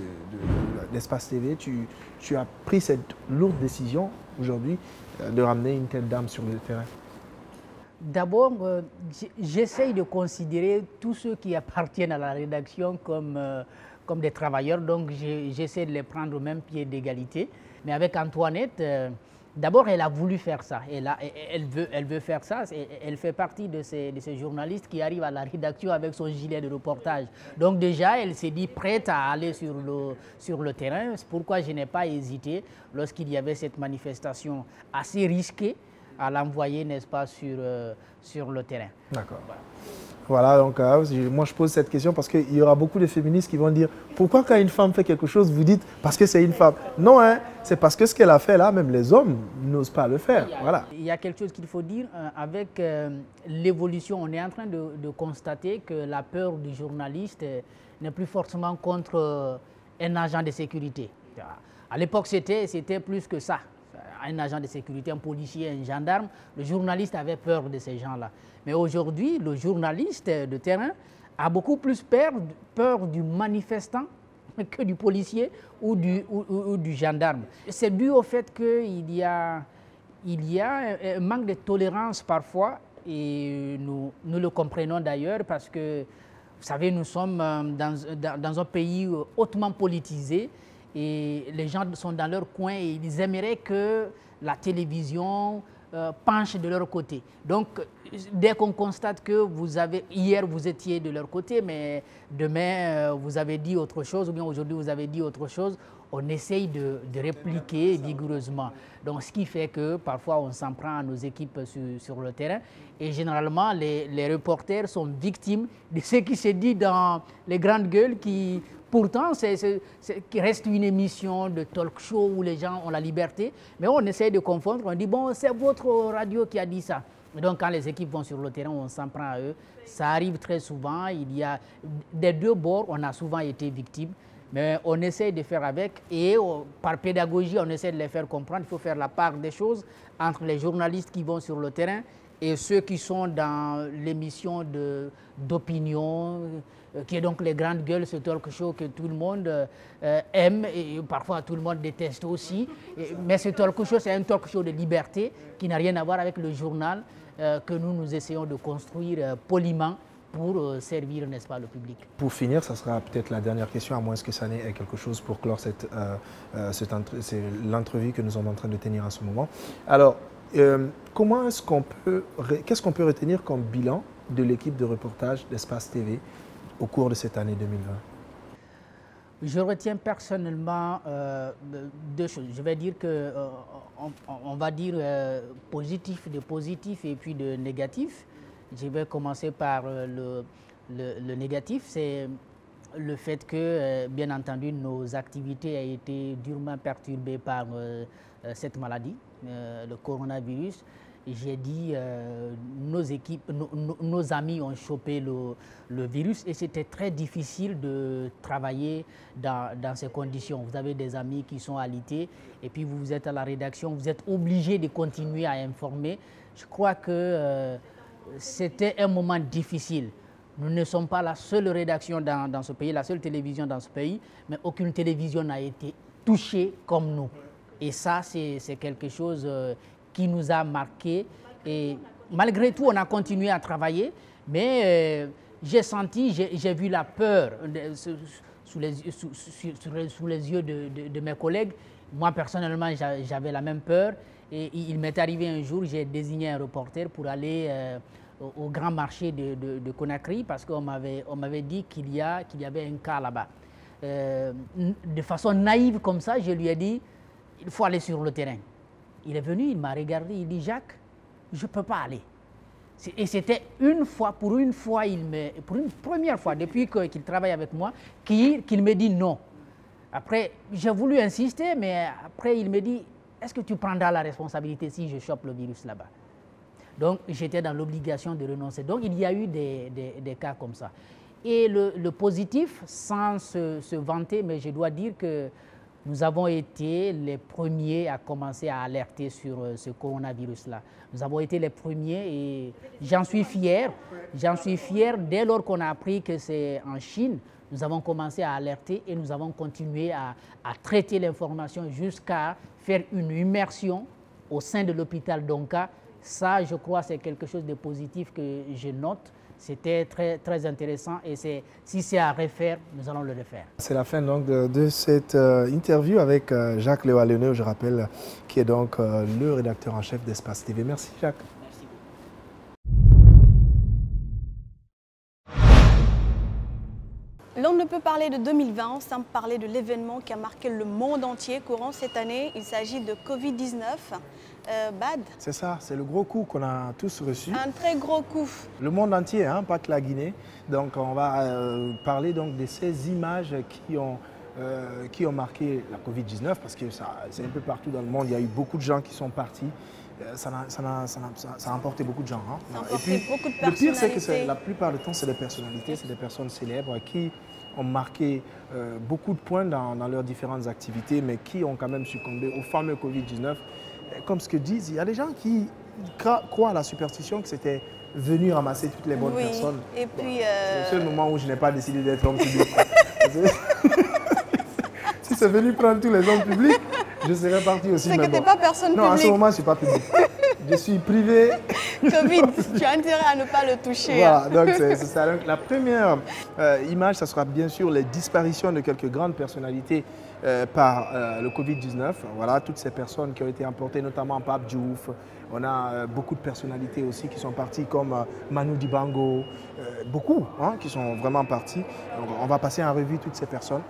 l'Espace TV, tu, tu as pris cette lourde décision aujourd'hui de ramener une telle dame sur le terrain? D'abord, euh, j'essaye de considérer tous ceux qui appartiennent à la rédaction comme, euh, comme des travailleurs, donc j'essaie de les prendre au même pied d'égalité. Mais avec Antoinette, euh, d'abord, elle a voulu faire ça. Elle, veut, elle veut faire ça. Elle fait partie de ces, de ces journalistes qui arrivent à la rédaction avec son gilet de reportage. Donc déjà, elle s'est dit prête à aller sur le, sur le terrain. C'est pourquoi je n'ai pas hésité lorsqu'il y avait cette manifestation assez risquée à l'envoyer, n'est-ce pas, sur, euh, sur le terrain. D'accord. Voilà. donc euh, moi je pose cette question parce qu'il y aura beaucoup de féministes qui vont dire pourquoi quand une femme fait quelque chose, vous dites parce que c'est une femme? Non, hein, c'est parce que ce qu'elle a fait là, même les hommes n'osent pas le faire. Il y a, voilà. Il y a quelque chose qu'il faut dire, euh, avec l'évolution, on est en train de, de, constater que la peur du journaliste n'est plus forcément contre un agent de sécurité. À l'époque, c'était plus que ça un agent de sécurité, un policier, un gendarme, le journaliste avait peur de ces gens-là. Mais aujourd'hui, le journaliste de terrain a beaucoup plus peur, du manifestant que du policier ou du, gendarme. C'est dû au fait qu'il y a, un manque de tolérance parfois, et nous, le comprenons d'ailleurs parce que, vous savez, nous sommes euh, dans, un pays hautement politisé et les gens sont dans leur coin et ils aimeraient que la télévision euh, penche de leur côté. Donc, dès qu'on constate que vous avez, hier vous étiez de leur côté, mais demain euh, vous avez dit autre chose, ou bien aujourd'hui vous avez dit autre chose, on essaye de, répliquer vigoureusement. Donc, ce qui fait que parfois on s'en prend à nos équipes sur, le terrain. Et généralement, les, les, reporters sont victimes de ce qui se dit dans les grandes gueules qui Pourtant, c'est reste une émission de talk show où les gens ont la liberté, mais on essaie de confondre, on dit, bon, c'est votre radio qui a dit ça. donc, quand les équipes vont sur le terrain, on s'en prend à eux. Ça arrive très souvent. Il y a des deux bords, on a souvent été victimes, mais on essaie de faire avec et par pédagogie, on essaie de les faire comprendre. Il faut faire la part des choses entre les journalistes qui vont sur le terrain et ceux qui sont dans l'émission d'opinion, qui est donc les grandes gueules, ce talk show que tout le monde euh, aime et parfois tout le monde déteste aussi. mais ce talk show, c'est un talk show de liberté qui n'a rien à voir avec le journal euh, que nous nous essayons de construire poliment pour servir, n'est-ce pas, le public. Pour finir, ça sera peut-être la dernière question, à moins que ça n'ait quelque chose pour clore cette, c'est l'entrevue que nous sommes en train de tenir à ce moment. Alors, comment est-ce qu'on peut, qu'est-ce qu'on peut retenir comme bilan de l'équipe de reportage d'Espace TV au cours de cette année 2020 Je retiens personnellement euh, deux choses. Je vais dire que, euh, on, va dire euh, positif, de positif et puis de négatif. Je vais commencer par le, le, négatif, c'est le fait que, bien entendu, nos activités ont été durement perturbées par cette maladie, le coronavirus j'ai dit, euh, nos équipes, nos amis ont chopé le, virus et c'était très difficile de travailler dans, ces conditions. Vous avez des amis qui sont alités et puis vous êtes à la rédaction, vous êtes obligé de continuer à informer. Je crois que euh, c'était un moment difficile. Nous ne sommes pas la seule rédaction dans, ce pays, la seule télévision dans ce pays, mais aucune télévision n'a été touchée comme nous. Et ça, c'est quelque chose euh, qui nous a marqué. Et malgré tout, on a continué à travailler, mais euh, j'ai senti, j'ai vu la peur sous les, sous, les, yeux de, mes collègues. Moi, personnellement, j'avais la même peur. Et il m'est arrivé un jour, j'ai désigné un reporter pour aller euh, au, grand marché de, Conakry parce qu'on m'avait dit qu'il y, qu'il y avait un cas là-bas. Euh, de façon naïve comme ça, je lui ai dit, il faut aller sur le terrain. Il est venu, il m'a regardé, il dit Jacques, je ne peux pas aller. Et c'était une fois, pour une fois, il me, pour une première fois depuis qu'il travaille avec moi, qu'il me dit non. Après, j'ai voulu insister, mais après, il me dit Est-ce que tu prendras la responsabilité si je chope le virus là-bas? Donc, j'étais dans l'obligation de renoncer. Donc, il y a eu des, des, cas comme ça. Et le, positif, sans se, vanter, mais je dois dire que nous avons été les premiers à commencer à alerter sur euh, ce coronavirus-là. Nous avons été les premiers et j'en suis fier. J'en suis fier dès lors qu'on a appris que c'est en Chine. Nous avons commencé à alerter et nous avons continué à, à traiter l'information jusqu'à faire une immersion au sein de l'hôpital Donka. Ça, je crois, c'est quelque chose de positif que je note. C'était très, très intéressant et si c'est à refaire, nous allons le refaire. C'est la fin donc de, cette euh, interview avec euh, Jacques Léo je rappelle, qui est donc euh, le rédacteur en chef d'Espace TV. Merci Jacques. Merci. L'on ne peut parler de 2020 sans parler de l'événement qui a marqué le monde entier courant cette année. Il s'agit de Covid-19. Euh, bad. C'est ça, c'est le gros coup qu'on a tous reçu. Un très gros coup. Le monde entier, hein, pas que la Guinée. Donc on va euh, parler donc de ces images qui ont, euh, qui ont marqué la Covid-19 parce que c'est un peu partout dans le monde. Il y a eu beaucoup de gens qui sont partis. Ça a, ça, ça, a, emporté beaucoup de gens. Hein. Et puis, beaucoup de le pire, c'est que la plupart du temps, c'est des personnalités, c'est des personnes célèbres qui ont marqué beaucoup de points dans, dans, leurs différentes activités, mais qui ont quand même succombé au fameux Covid-19 comme ce que disent, il y a des gens qui croient à la superstition que c'était venu ramasser toutes les bonnes personnes. Et puis, C'est le seul euh, moment où je n'ai pas décidé d'être homme public. <laughs> si c'est venu prendre tous les hommes publics, je serais parti aussi. C'est que tu n'es pas personne non, publique. Non, en ce moment, je ne suis pas public. je suis privé. <laughs> Covid, tu as intérêt à ne pas le toucher. Voilà, donc c'est ça. la première euh, image, ça sera bien sûr les disparitions de quelques grandes personnalités euh, par euh, le Covid-19. Voilà, toutes ces personnes qui ont été emportées, notamment Pape Diouf. On a beaucoup de personnalités aussi qui sont parties, comme Manu Dibango. beaucoup hein, qui sont vraiment partis. on va passer en revue toutes ces personnes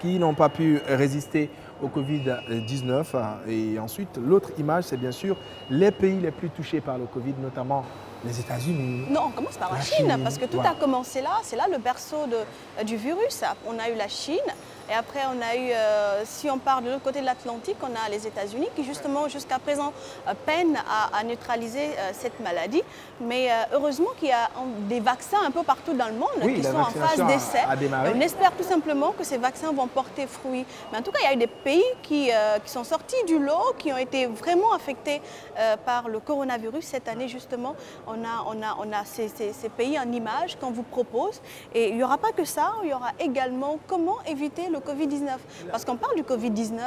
qui n'ont pas pu résister au Covid-19. Et ensuite, l'autre image, c'est bien sûr les pays les plus touchés par le Covid, notamment les États-Unis. Non, on commence par la, Chine, parce que tout a commencé là. C'est là le berceau de, du virus. On a eu la Chine, et après, on a eu, euh, si on part de l'autre côté de l'Atlantique, on a les États-Unis qui justement jusqu'à présent euh, peinent à, neutraliser euh, cette maladie. Mais heureusement qu'il y a des vaccins un peu partout dans le monde qui sont en phase d'essai. On espère tout simplement que ces vaccins vont porter fruit. Mais en tout cas, il y a eu des pays qui, qui, sont sortis du lot, qui ont été vraiment affectés par le coronavirus cette année justement. On a, on a, on a ces, ces pays en images qu'on vous propose. Et il n'y aura pas que ça, il y aura également comment éviter le Covid-19. Parce qu'on parle du Covid-19,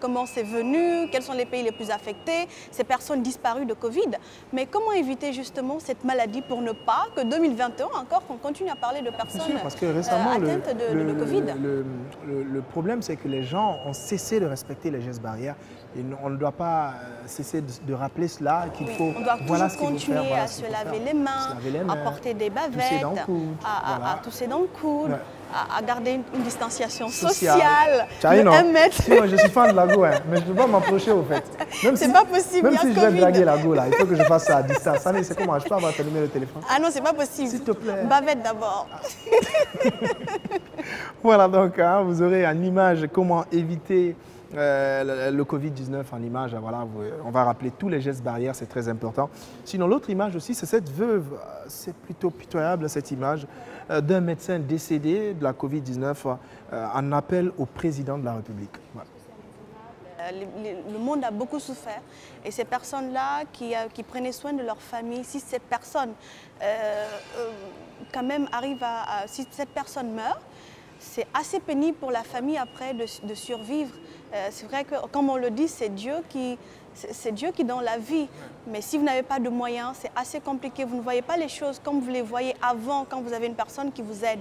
comment c'est venu, quels sont les pays les plus affectés, ces personnes disparues de Covid. Mais comment éviter justement cette maladie pour ne pas que 2021 encore qu'on continue à parler de personnes parce que récemment, euh, atteintes de, le, Covid le, problème, c'est que les gens ont cessé de respecter les gestes barrières. Et on ne doit pas euh, cesser de, rappeler cela, qu'il faut... On doit voilà toujours continuer à se laver, les mains, à porter des bavettes, à, tousser dans le coude à, garder une, distanciation sociale, de un mètre. <laughs> je suis fan de la go, hein, mais je ne peux pas m'approcher au fait. <laughs> C'est pas possible, Même si je vais draguer la go, là, il faut que je fasse ça à distance. c'est comment? Je peux avoir ton numéro de téléphone? Ah non, c'est pas possible. S'il te plaît. Bavette d'abord. <laughs> voilà, donc hein, vous aurez une image comment éviter euh, le, Covid-19 en image, voilà, on va rappeler tous les gestes barrières, c'est très important. Sinon, l'autre image aussi, c'est cette veuve, c'est plutôt pitoyable cette image, d'un médecin décédé de la Covid-19 euh, en appel au président de la République. Le, monde a beaucoup souffert et ces personnes-là qui, prenaient soin de leur famille, si cette personne quand même arrive à, si cette personne meurt, c'est assez pénible pour la famille après de survivre euh, c'est vrai que, comme on le dit, c'est Dieu qui, c'est Dieu qui donne la vie. Mais si vous n'avez pas de moyens, c'est assez compliqué. Vous ne voyez pas les choses comme vous les voyez avant, quand vous avez une personne qui vous aide.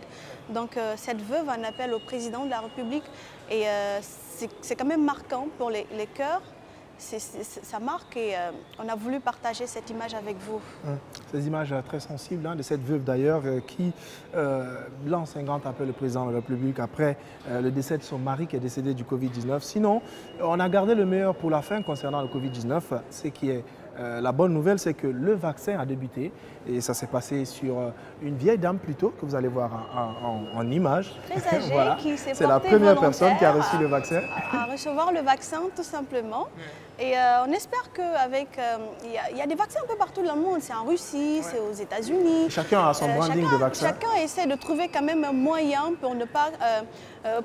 Donc euh, cette veuve en appelle au président de la République. Et euh, c'est quand même marquant pour les, cœurs ça marque et euh, on a voulu partager cette image avec vous. Hum. Ces images très sensibles hein, de cette veuve d'ailleurs qui lance un grand appel au président de la République après le décès de son mari qui est décédé du Covid-19. Sinon, on a gardé le meilleur pour la fin concernant le Covid-19, ce qui est la bonne nouvelle, c'est que le vaccin a débuté et ça s'est passé sur une vieille dame plutôt, que vous allez voir en, en, image. Très <laughs> âgée, voilà. qui s'est C'est la première personne qui a reçu le vaccin. À, recevoir le vaccin, tout simplement. Et euh, on espère qu'avec... Euh, il y, a des vaccins un peu partout dans le monde. C'est en Russie, c'est aux États-Unis. Chacun a son euh, branding de vaccin. Chacun essaie de trouver quand même un moyen pour ne pas...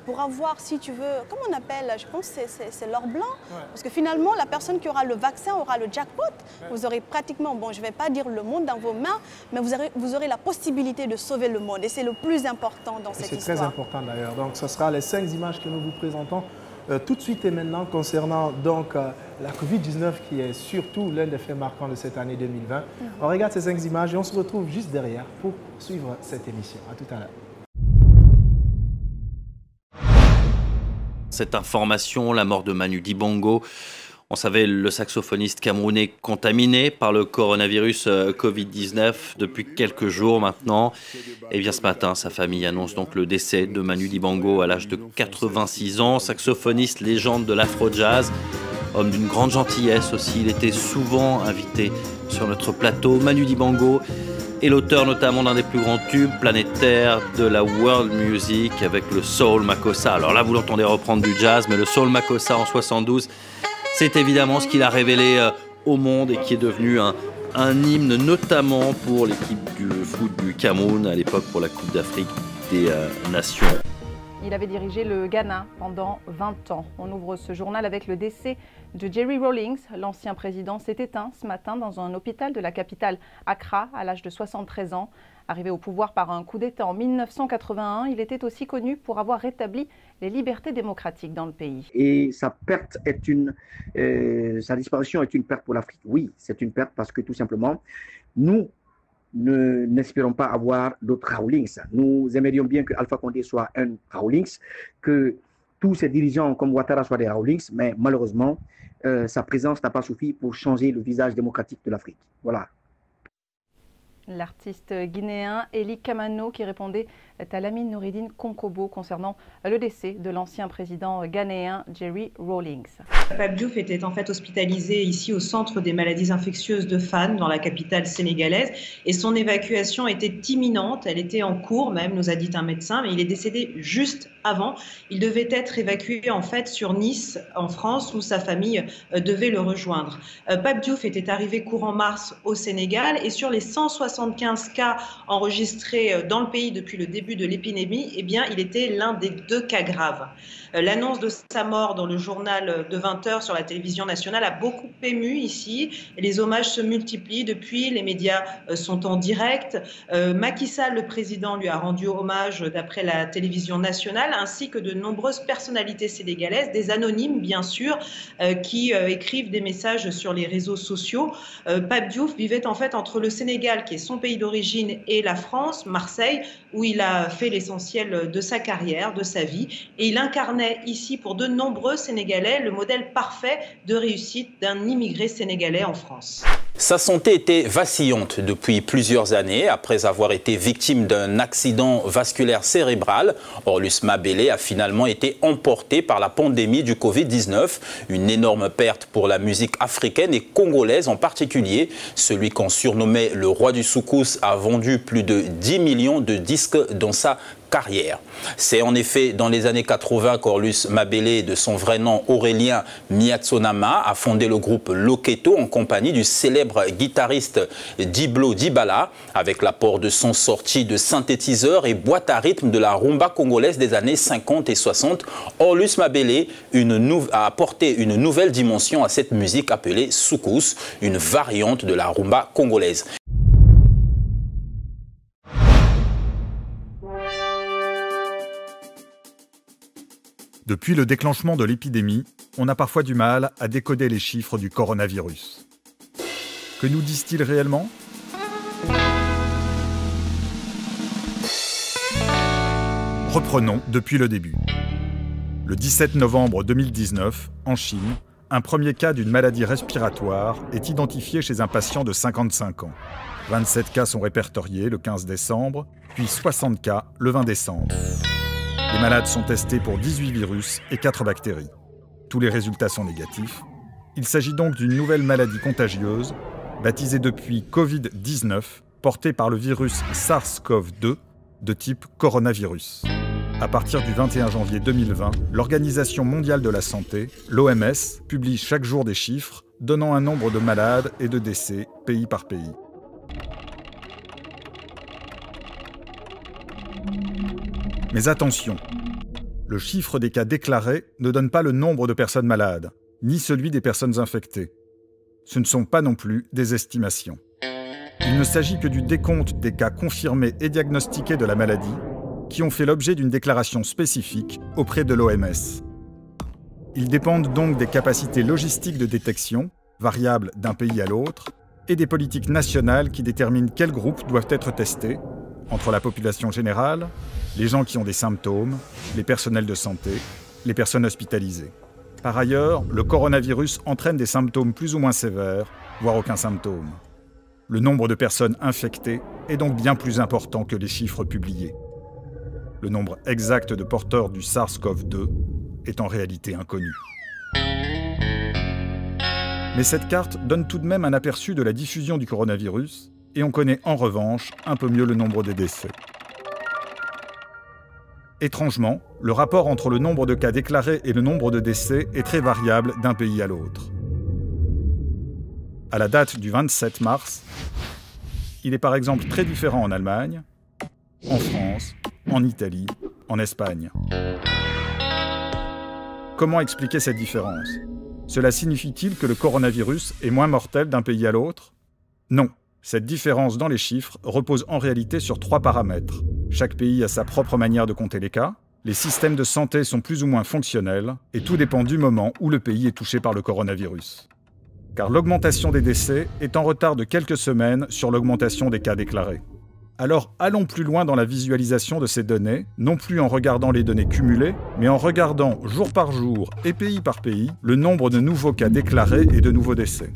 pour avoir, si tu veux, comment on appelle Je pense que c'est l'or blanc. Parce que finalement, la personne qui aura le vaccin aura le jackpot. Vous aurez pratiquement, bon, je ne vais pas dire le monde dans vos mains, mais vous aurez, vous aurez la possibilité de sauver le monde. Et c'est le plus important dans cette histoire. C'est très important d'ailleurs. Donc, ce sera les cinq images que nous vous présentons euh, tout de suite et maintenant concernant donc euh, la Covid-19 qui est surtout l'un des faits marquants de cette année 2020. Mhm. On regarde ces cinq images et on se retrouve juste derrière pour suivre cette émission. À tout à l'heure. Cette information, la mort de Manu Dibongo, on savait le saxophoniste camerounais contaminé par le coronavirus euh, Covid-19 depuis quelques jours maintenant. Et eh bien ce matin, sa famille annonce donc le décès de Manu Dibango à l'âge de 86 ans, saxophoniste légende de l'afro-jazz, homme d'une grande gentillesse aussi. Il était souvent invité sur notre plateau. Manu Dibango est l'auteur notamment d'un des plus grands tubes planétaires de la world music avec le Soul Makossa. Alors là, vous l'entendez reprendre du jazz, mais le Soul Makossa en 72 c'est évidemment ce qu'il a révélé euh, au monde et qui est devenu un, hymne notamment pour l'équipe du foot du Cameroun à l'époque pour la Coupe d'Afrique des euh, Nations. Il avait dirigé le Ghana pendant 20 ans. On ouvre ce journal avec le décès de Jerry Rawlings. L'ancien président s'est éteint ce matin dans un hôpital de la capitale Accra à l'âge de 73 ans. Arrivé au pouvoir par un coup d'État en 1981, il était aussi connu pour avoir rétabli les libertés démocratiques dans le pays. Et sa perte est une, euh, sa disparition est une perte pour l'Afrique. Oui, c'est une perte parce que tout simplement, nous n'espérons pas avoir d'autres Rawlings. Nous aimerions bien que Alpha Condé soit un Rawlings, que tous ses dirigeants comme Ouattara soient des Rawlings, mais malheureusement, euh, sa présence n'a pas suffi pour changer le visage démocratique de l'Afrique. Voilà. L'artiste guinéen Eli Kamano qui répondait à Lamine Nouridine Konkobo concernant le décès de l'ancien président ghanéen Jerry Rawlings. Pape Diouf était en fait hospitalisé ici au centre des maladies infectieuses de Fan, dans la capitale sénégalaise, et son évacuation était imminente, elle était en cours même, nous a dit un médecin, mais il est décédé juste avant. Il devait être évacué en fait sur Nice, en France, où sa famille euh, devait le rejoindre. Euh, Pape Diouf était arrivé courant mars au Sénégal et sur les 175 cas enregistrés euh, dans le pays depuis le début de l'épidémie, eh bien, il était l'un des deux cas graves. L'annonce de sa mort dans le journal de 20 heures sur la télévision nationale a beaucoup ému ici. Les hommages se multiplient depuis. Les médias sont en direct. Macky Sall, le président, lui a rendu hommage d'après la télévision nationale, ainsi que de nombreuses personnalités sénégalaises, des anonymes bien sûr, qui écrivent des messages sur les réseaux sociaux. Euh, Pape Diouf vivait en fait entre le Sénégal, qui est son pays d'origine, et la France, Marseille, où il a fait l'essentiel de sa carrière, de sa vie. Et il incarnait ici pour de nombreux Sénégalais le modèle parfait de réussite d'un immigré sénégalais en France. Sa santé était vacillante depuis plusieurs années après avoir été victime d'un accident vasculaire cérébral. Orlus Mabélé a finalement été emporté par la pandémie du Covid-19, une énorme perte pour la musique africaine et congolaise en particulier. Celui qu'on surnommait le roi du soukous a vendu plus de 10 millions de disques dans sa carrière. C'est en effet dans les années 80 qu'Orlus Mabélé, de son vrai nom Aurélien Miatsonama, a fondé le groupe Loketo en compagnie du célèbre guitariste Diblo Dibala, avec l'apport de son sorti de synthétiseur et boîte à rythme de la rumba congolaise des années 50 et 60. Orlus Mabélé a apporté une nouvelle dimension à cette musique appelée soukous, une variante de la rumba congolaise. Depuis le déclenchement de l'épidémie, on a parfois du mal à décoder les chiffres du coronavirus. Que nous disent-ils réellement? Reprenons depuis le début. Le 17 novembre 2019, en Chine, un premier cas d'une maladie respiratoire est identifié chez un patient de 55 ans. 27 cas sont répertoriés le 15 décembre, puis 60 cas le 20 décembre. Les malades sont testés pour 18 virus et 4 bactéries. Tous les résultats sont négatifs. Il s'agit donc d'une nouvelle maladie contagieuse, baptisée depuis Covid-19, portée par le virus SARS-CoV-2 de type coronavirus. À partir du 21 janvier 2020, l'Organisation mondiale de la santé, l'OMS, publie chaque jour des chiffres donnant un nombre de malades et de décès pays par pays. Mais attention, le chiffre des cas déclarés ne donne pas le nombre de personnes malades, ni celui des personnes infectées. Ce ne sont pas non plus des estimations. Il ne s'agit que du décompte des cas confirmés et diagnostiqués de la maladie, qui ont fait l'objet d'une déclaration spécifique auprès de l'OMS. Ils dépendent donc des capacités logistiques de détection, variables d'un pays à l'autre, et des politiques nationales qui déterminent quels groupes doivent être testés, entre la population générale, les gens qui ont des symptômes, les personnels de santé, les personnes hospitalisées. Par ailleurs, le coronavirus entraîne des symptômes plus ou moins sévères, voire aucun symptôme. Le nombre de personnes infectées est donc bien plus important que les chiffres publiés. Le nombre exact de porteurs du SARS-CoV-2 est en réalité inconnu. Mais cette carte donne tout de même un aperçu de la diffusion du coronavirus et on connaît en revanche un peu mieux le nombre de décès. Étrangement, le rapport entre le nombre de cas déclarés et le nombre de décès est très variable d'un pays à l'autre. À la date du 27 mars, il est par exemple très différent en Allemagne, en France, en Italie, en Espagne. Comment expliquer cette différence? Cela signifie-t-il que le coronavirus est moins mortel d'un pays à l'autre? Non, cette différence dans les chiffres repose en réalité sur trois paramètres. Chaque pays a sa propre manière de compter les cas, les systèmes de santé sont plus ou moins fonctionnels, et tout dépend du moment où le pays est touché par le coronavirus. Car l'augmentation des décès est en retard de quelques semaines sur l'augmentation des cas déclarés. Alors allons plus loin dans la visualisation de ces données, non plus en regardant les données cumulées, mais en regardant jour par jour et pays par pays le nombre de nouveaux cas déclarés et de nouveaux décès.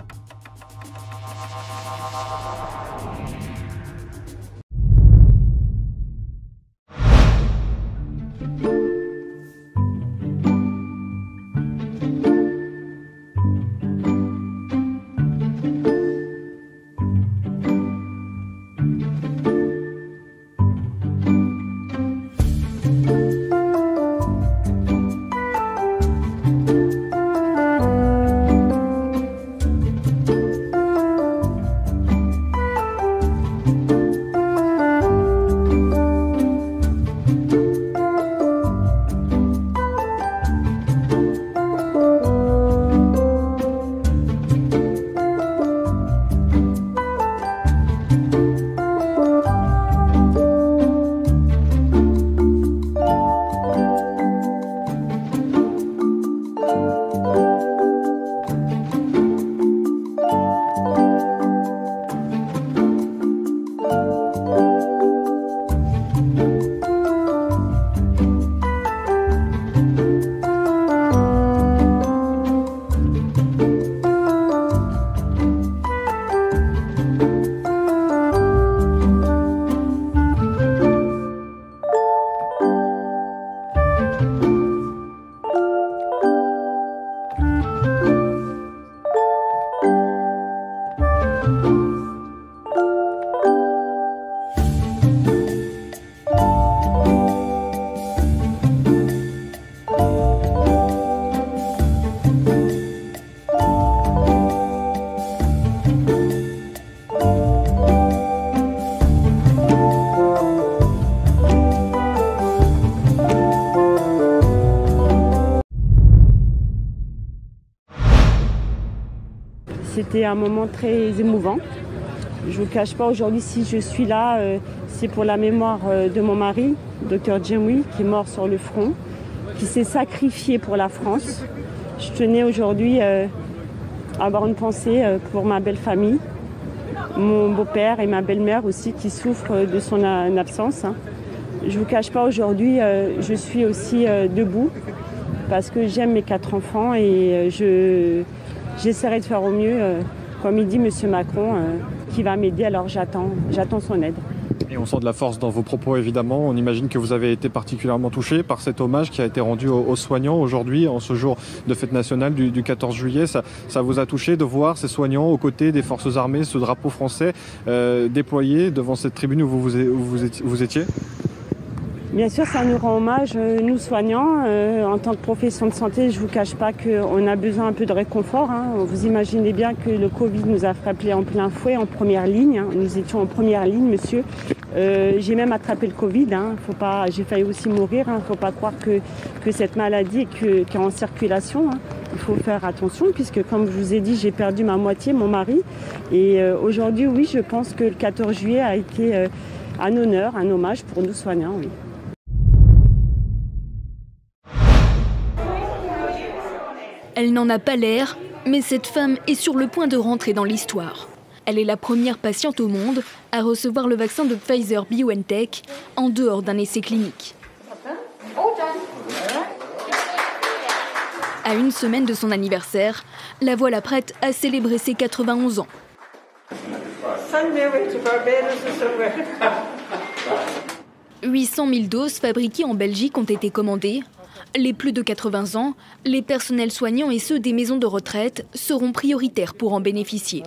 C'était un moment très émouvant. Je ne vous cache pas, aujourd'hui, si je suis là, euh, c'est pour la mémoire euh, de mon mari, Dr Jemwi, qui est mort sur le front, qui s'est sacrifié pour la France. Je tenais aujourd'hui à avoir une pensée pour ma belle famille, mon beau-père et ma belle-mère aussi qui souffrent de son absence. Hein. Je ne vous cache pas, aujourd'hui, je suis aussi debout parce que j'aime mes quatre enfants et je, j'essaierai de faire au mieux, euh, comme il dit M. Macron, euh, qui va m'aider, alors j'attends, j'attends son aide. Et on sent de la force dans vos propos, évidemment. On imagine que vous avez été particulièrement touché par cet hommage qui a été rendu aux, soignants aujourd'hui, en ce jour de fête nationale du, 14 juillet. Ça, ça, vous a touché de voir ces soignants aux côtés des forces armées, ce drapeau français euh, déployé devant cette tribune où vous, vous, vous étiez? Bien sûr, ça nous rend hommage, euh, nous soignants. Euh, en tant que profession de santé, je ne vous cache pas qu'on a besoin un peu de réconfort. Hein. Vous imaginez bien que le Covid nous a frappé en plein fouet, en première ligne. Hein. Nous étions en première ligne, monsieur. Euh, j'ai même attrapé le Covid. Hein. Faut pas, j'ai failli aussi mourir. Il ne faut pas croire que, que cette maladie est, en circulation. Il faut faire attention puisque, comme je vous ai dit, j'ai perdu ma moitié, mon mari. Et aujourd'hui, oui, je pense que le 14 juillet a été un honneur, un hommage pour nous soignants. Oui. Elle n'en a pas l'air, mais cette femme est sur le point de rentrer dans l'histoire. Elle est la première patiente au monde à recevoir le vaccin de Pfizer BioNTech en dehors d'un essai clinique. À une semaine de son anniversaire, la voilà prête à célébrer ses 91 ans. 800 000 doses fabriquées en Belgique ont été commandées les plus de 80 ans, les personnels soignants et ceux des maisons de retraite seront prioritaires pour en bénéficier.